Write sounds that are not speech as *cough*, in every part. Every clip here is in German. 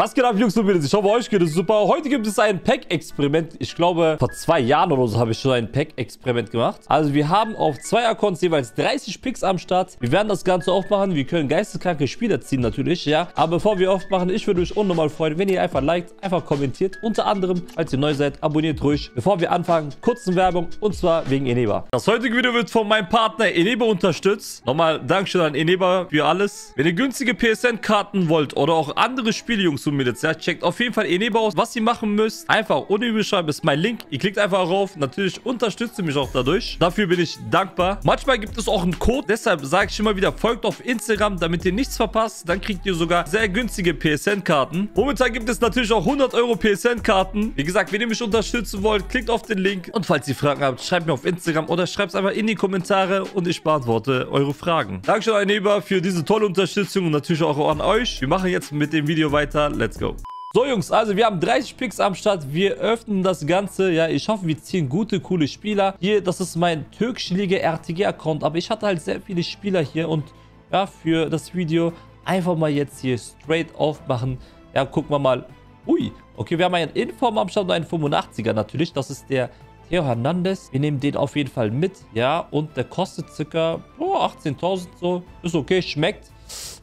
Was geht ab, Jungs und Mädels? Ich hoffe, euch geht es super. Heute gibt es ein Pack-Experiment. Ich glaube, vor zwei Jahren oder so habe ich schon ein Pack-Experiment gemacht. Also wir haben auf zwei Accounts jeweils 30 Picks am Start. Wir werden das Ganze aufmachen. Wir können geisteskranke Spieler ziehen natürlich, ja. Aber bevor wir aufmachen, ich würde mich unnormal freuen, wenn ihr einfach liked, einfach kommentiert. Unter anderem, falls ihr neu seid, abonniert ruhig. Bevor wir anfangen, kurze Werbung und zwar wegen Eneba. Das heutige Video wird von meinem Partner Eneba unterstützt. Nochmal Dankeschön an Eneba für alles. Wenn ihr günstige PSN-Karten wollt oder auch andere Spiele, Jungs und Mädels, checkt auf jeden Fall Eneba aus. Was ihr machen müsst, einfach ohne überschreiben ist mein Link. Ihr klickt einfach rauf. Natürlich unterstützt ihr mich auch dadurch. Dafür bin ich dankbar. Manchmal gibt es auch einen Code. Deshalb sage ich immer wieder, folgt auf Instagram, damit ihr nichts verpasst. Dann kriegt ihr sogar sehr günstige PSN-Karten. Momentan gibt es natürlich auch 100 Euro PSN-Karten. Wie gesagt, wenn ihr mich unterstützen wollt, klickt auf den Link. Und falls ihr Fragen habt, schreibt mir auf Instagram oder schreibt es einfach in die Kommentare und ich beantworte eure Fragen. Dankeschön, Eneba, für diese tolle Unterstützung und natürlich auch an euch. Wir machen jetzt mit dem Video weiter. Let's go. So, Jungs, also wir haben 30 Picks am Start. Wir öffnen das Ganze. Ja, ich hoffe, wir ziehen gute, coole Spieler. Hier, das ist mein türkische Liga RTG-Account. Aber ich hatte halt sehr viele Spieler hier. Und ja, für das Video einfach mal jetzt hier straight aufmachen. Ja, gucken wir mal. Ui, okay, wir haben einen Inform am Start und einen 85er natürlich. Das ist der Theo Hernandez. Wir nehmen den auf jeden Fall mit. Ja, und der kostet circa oh, 18.000 so. Ist okay, schmeckt.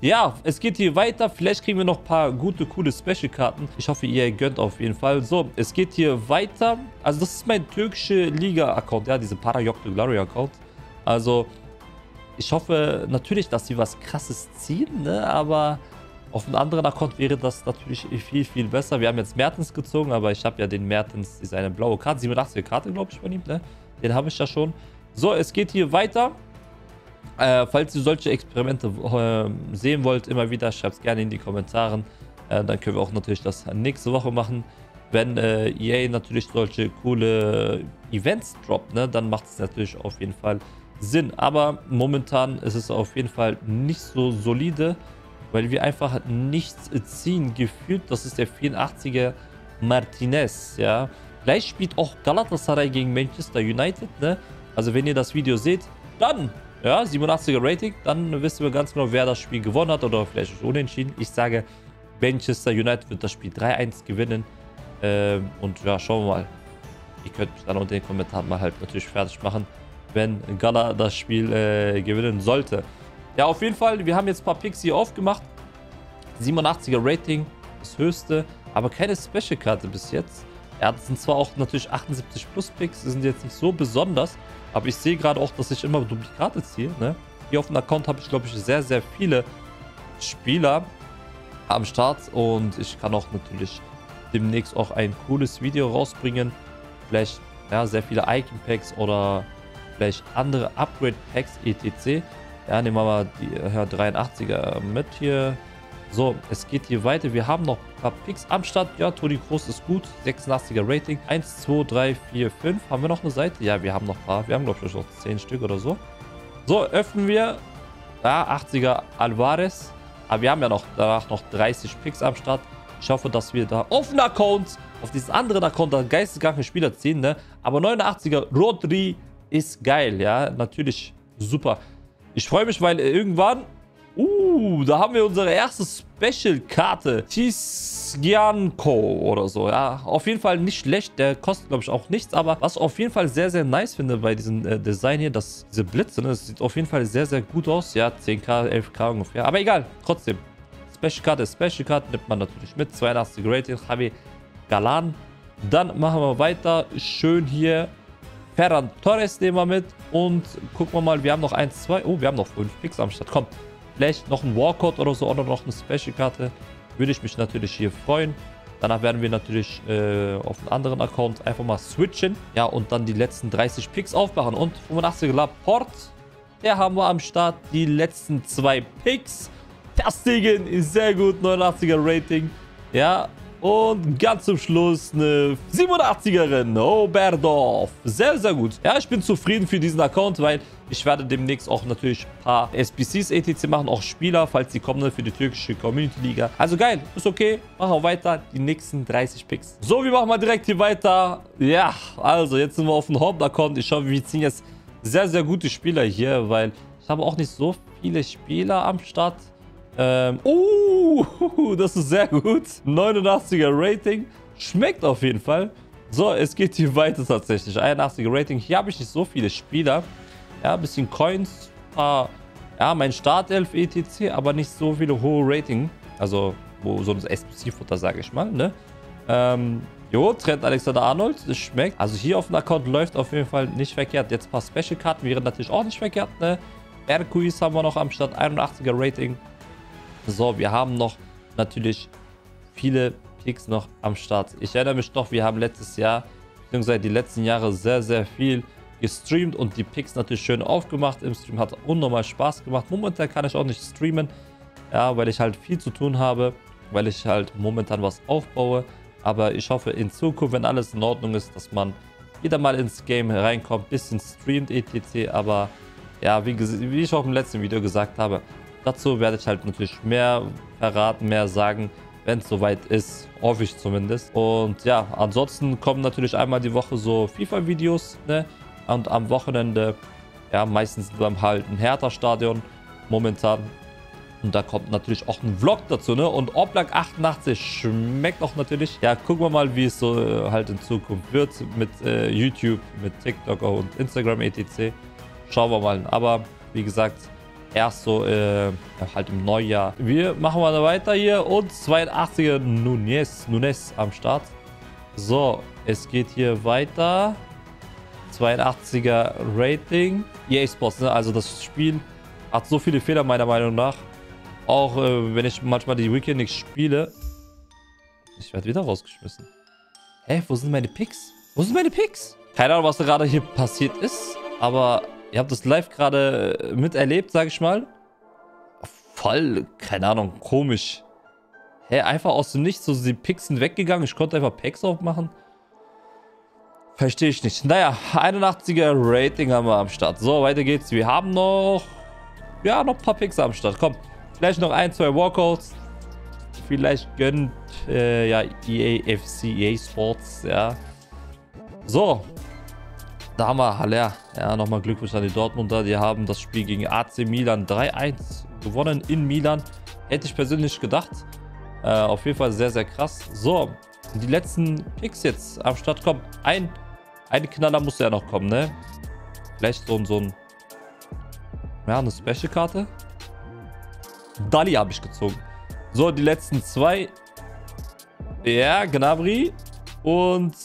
Ja, es geht hier weiter. Vielleicht kriegen wir noch ein paar gute, coole Special-Karten. Ich hoffe, ihr gönnt auf jeden Fall. So, es geht hier weiter. Also, das ist mein türkische Liga-Account. Ja, diese Parayoktu Glory-Account. Also, ich hoffe natürlich, dass sie was Krasses ziehen, ne? Aber auf einem anderen Account wäre das natürlich viel, viel besser. Wir haben jetzt Mertens gezogen, aber ich habe ja den Mertens, ist eine blaue Karte, 87er Karte, glaube ich, von ihm, ne? Den habe ich ja schon. So, es geht hier weiter. Äh, falls ihr solche Experimente äh, sehen wollt, immer wieder, schreibt es gerne in die Kommentare. Äh, dann können wir auch natürlich das nächste Woche machen. Wenn äh, EA natürlich solche coole Events droppt, ne, dann macht es natürlich auf jeden Fall Sinn. Aber momentan ist es auf jeden Fall nicht so solide, weil wir einfach nichts ziehen gefühlt. Das ist der 84er Martinez, ja. Gleich spielt auch Galatasaray gegen Manchester United, ne? Also wenn ihr das Video seht, dann ja, 87er Rating. Dann wissen wir ganz genau, wer das Spiel gewonnen hat oder vielleicht ist unentschieden. Ich sage, Manchester United wird das Spiel 3-1 gewinnen. Ähm, und ja, schauen wir mal. Ihr könnt mich dann unter den Kommentaren mal halt natürlich fertig machen, wenn Gala das Spiel äh, gewinnen sollte. Ja, auf jeden Fall, wir haben jetzt ein paar Picks hier aufgemacht. 87er Rating, das höchste, aber keine Special-Karte bis jetzt. Ja, das sind zwar auch natürlich 78 Plus Picks, die sind jetzt nicht so besonders, aber ich sehe gerade auch, dass ich immer Duplikate ziehe. Ne? Hier auf dem Account habe ich, glaube ich, sehr, sehr viele Spieler am Start. Und ich kann auch natürlich demnächst auch ein cooles Video rausbringen. Vielleicht ja, sehr viele Icon Packs oder vielleicht andere Upgrade Packs etc. Ja, nehmen wir mal die ja, 83er mit hier. So, es geht hier weiter. Wir haben noch ein paar Picks am Start. Ja, Toni Groß ist gut. 86er Rating. 1, 2, 3, 4, 5. Haben wir noch eine Seite? Ja, wir haben noch ein paar. Wir haben, glaube ich, noch 10 Stück oder so. So, öffnen wir. Ja, 80er Alvarez. Aber wir haben ja noch danach noch 30 Picks am Start. Ich hoffe, dass wir da auf den Account, auf diesen anderen Account, da geisteskranke Spieler ziehen, ne? Aber 89er Rodri ist geil, ja. Natürlich super. Ich freue mich, weil irgendwann Uh, da haben wir unsere erste Special-Karte. Tisgianko oder so. Ja, auf jeden Fall nicht schlecht. Der kostet, glaube ich, auch nichts. Aber was ich auf jeden Fall sehr, sehr nice finde bei diesem äh, Design hier, dass diese Blitze, ne, das sieht auf jeden Fall sehr, sehr gut aus. Ja, 10k, 11k ungefähr. Aber egal, trotzdem. Special-Karte Special-Karte, nimmt man natürlich mit. 82 Rating, Javi Galan. Dann machen wir weiter. Schön hier Ferran Torres nehmen wir mit. Und gucken wir mal, wir haben noch 1, 2. Oh, wir haben noch 5 Picks am Start. Komm, Vielleicht noch ein Warcode oder so oder noch eine Special-Karte. Würde ich mich natürlich hier freuen. Danach werden wir natürlich äh, auf einen anderen Account einfach mal switchen. Ja, und dann die letzten 30 Picks aufmachen. Und 85 Laporte, der haben wir am Start. Die letzten zwei Picks. Terstegen ist sehr gut, 89er Rating. Ja, und ganz zum Schluss eine 87erin, Oberdorf. Sehr, sehr gut. Ja, ich bin zufrieden für diesen Account, weil ich werde demnächst auch natürlich ein paar SBCs etc machen, auch Spieler, falls die kommen für die türkische Community Liga. Also geil, ist okay. Machen wir weiter, die nächsten 30 Picks. So, wir machen mal direkt hier weiter. Ja, also jetzt sind wir auf dem Hauptaccount. Ich hoffe, wir ziehen jetzt sehr, sehr gute Spieler hier, weil ich habe auch nicht so viele Spieler am Start. Ähm, uh, *laughs* das ist sehr gut. 89er Rating. Schmeckt auf jeden Fall. So, es geht hier weiter tatsächlich. 81er Rating. Hier habe ich nicht so viele Spieler. Ja, ein bisschen Coins, paar, ja, mein Startelf etc., aber nicht so viele hohe Rating. Also, wo so ein SPC-Futter, sage ich mal, ne? Ähm, jo, Trent Alexander Arnold, das schmeckt. Also hier auf dem Account läuft auf jeden Fall nicht verkehrt. Jetzt ein paar Special-Karten wären natürlich auch nicht verkehrt, ne? Erkuis haben wir noch am Start, 81er Rating. So, wir haben noch natürlich viele Picks noch am Start. Ich erinnere mich noch, wir haben letztes Jahr, beziehungsweise die letzten Jahre sehr, sehr viel gestreamt und die Picks natürlich schön aufgemacht. Im Stream hat unnormal Spaß gemacht. Momentan kann ich auch nicht streamen, ja, weil ich halt viel zu tun habe, weil ich halt momentan was aufbaue. Aber ich hoffe in Zukunft, wenn alles in Ordnung ist, dass man wieder mal ins Game reinkommt, bisschen streamt etc. Aber ja, wie, wie ich auch im letzten Video gesagt habe, dazu werde ich halt natürlich mehr verraten, mehr sagen, wenn es soweit ist. Hoffe ich zumindest. Und ja, ansonsten kommen natürlich einmal die Woche so FIFA-Videos, ne? Und am Wochenende, ja, meistens beim halt ein Hertha-Stadion momentan. Und da kommt natürlich auch ein Vlog dazu, ne? Und Oblak 88 schmeckt auch natürlich. Ja, gucken wir mal, wie es so äh, halt in Zukunft wird mit äh, YouTube, mit TikTok und Instagram etc. Schauen wir mal. Aber wie gesagt, erst so äh, halt im Neujahr. Wir machen mal weiter hier und 82er Nunes, Nunes am Start. So, es geht hier weiter. 82er Rating. EA Sports, ne? also das Spiel hat so viele Fehler meiner Meinung nach. Auch äh, wenn ich manchmal die Weekend nicht spiele. Ich werde wieder rausgeschmissen. Hä, wo sind meine Picks? Wo sind meine Picks? Keine Ahnung, was gerade hier passiert ist. Aber ihr habt das live gerade äh, miterlebt, sag ich mal. Voll, keine Ahnung, komisch. Hä, einfach aus dem Nichts, so die sind weggegangen. Ich konnte einfach Packs aufmachen. Verstehe ich nicht. Naja, 81er Rating haben wir am Start. So, weiter geht's. Wir haben noch... Ja, noch ein paar Picks am Start. Komm, vielleicht noch ein, zwei Walkouts. Vielleicht gönnt äh, ja EAFC, EA Sports, ja. So. Da haben wir Haller. Ja, nochmal Glückwunsch an die Dortmunder. Die haben das Spiel gegen AC Milan 3-1 gewonnen in Milan. Hätte ich persönlich gedacht. Äh, auf jeden Fall sehr, sehr krass. So, die letzten Picks jetzt am Start kommen. Ein ein Knaller muss ja noch kommen, ne? Vielleicht so, so ein... Ja, eine Special-Karte. Dali habe ich gezogen. So, die letzten zwei. Ja, Gnabry. Und...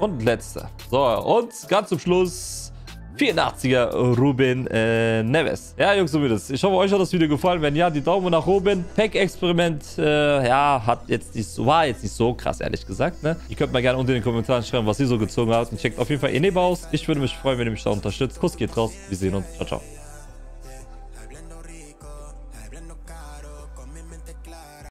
Und letzter. So, und ganz zum Schluss 84er Ruben äh, Neves. Ja, Jungs und Mädels, ich hoffe, euch hat das Video gefallen. Wenn ja, die Daumen nach oben. Pack-Experiment, äh, ja, hat jetzt nicht so, war jetzt nicht so krass, ehrlich gesagt, ne? Ihr könnt mal gerne unter in den Kommentaren schreiben, was ihr so gezogen habt. Und checkt auf jeden Fall Eneba aus. Ich würde mich freuen, wenn ihr mich da unterstützt. Kuss geht raus. Wir sehen uns. Ciao, ciao.